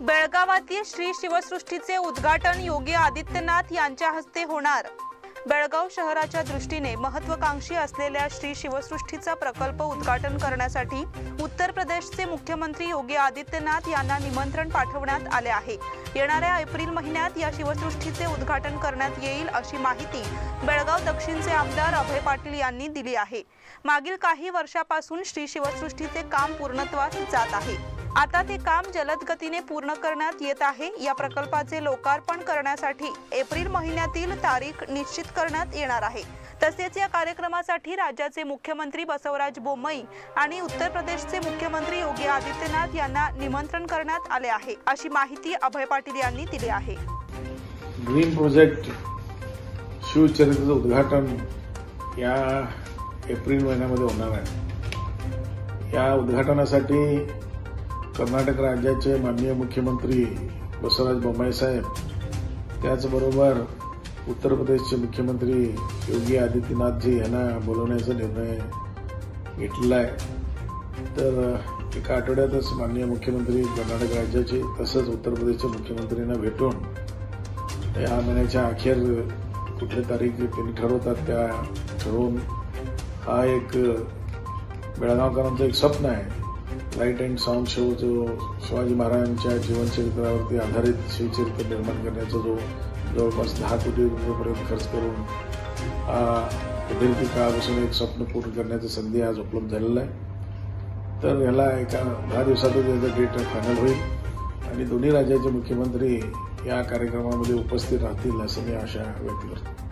बेळगावातील श्री शिवसृष्टीचे उद्घाटन योगी आदित्यनाथ यांच्या हस्ते होणार. बेळगाव शहराच्या दृष्टीने महत्वाकांक्षी असलेल्या श्री शिवसृष्टीचा प्रकल्प उद्घाटन करण्यासाठी उत्तर प्रदेशचे मुख्यमंत्री योगी आदित्यनाथ यांना निमंत्रण पाठवण्यात आले आहे. येणाऱ्या एप्रिल महिन्यात या शिवसृष्टीचे उद्घाटन करण्यात येईल अशी माहिती बेळगाव दक्षिणचे आमदार अभय पाटील यांनी दिली आहे. मागील काही वर्षापासून श्री शिवसृष्टीचे काम पूर्णत्वास जात आहे. आता ते काम जलद गतीने पूर्ण करण्यात येत आहे. या प्रकल्पाचे लोकार्पण करण्यासाठी एप्रिल महिन्यातील तारीख निश्चित करण्यात येणार आहे. तसेच या कार्यक्रमासाठी राज्याचे मुख्यमंत्री बसवराज बोम्मई आणि उत्तर प्रदेशचे मुख्यमंत्री योगी आदित्यनाथ यांना निमंत्रण करण्यात आले आहे. अशी माहिती अभय पाटील यांनी दिली आहे. ग्रीन प्रोजेक्ट शिवचरित्राचं उद्घाटन या एप्रिल महिन्यामध्ये होणार आहे. या उद्घाटनासाठी कर्नाटक राज्याचे माननीय मुख्यमंत्री बसवराज बोम्माई साहेब त्याचबरोबर उत्तर प्रदेशचे मुख्यमंत्री योगी आदित्यनाथजी यांना बोलवण्याचा निर्णय घेतलेला आहे. तर एका आठवड्यातच माननीय मुख्यमंत्री कर्नाटक राज्याचे तसंच उत्तर प्रदेशच्या मुख्यमंत्र्यांना भेटून या महिन्याच्या अखेर कुठल्या तारीख त्यांनी ठरवतात त्या ठरवून हा एक बेळगावकरांचं एक स्वप्न आहे. लाइट अँड साऊंड शो जो शिवाजी महाराजांच्या जीवनचरित्रावरती आधारित शिवचरित्र निर्माण करण्याचा जो जवळपास दहा कोटी रुपयेपर्यंत खर्च करून हा दीर्घ काळापासून एक स्वप्न पूर्ण करण्याची संधी आज उपलब्ध झालेला आहे. तर याला एका दहा दिवसातच याचा डेट फायनल होईल. आणि दोन्ही राज्याचे मुख्यमंत्री या कार्यक्रमामध्ये उपस्थित राहतील असं मी आशा व्यक्त करतो.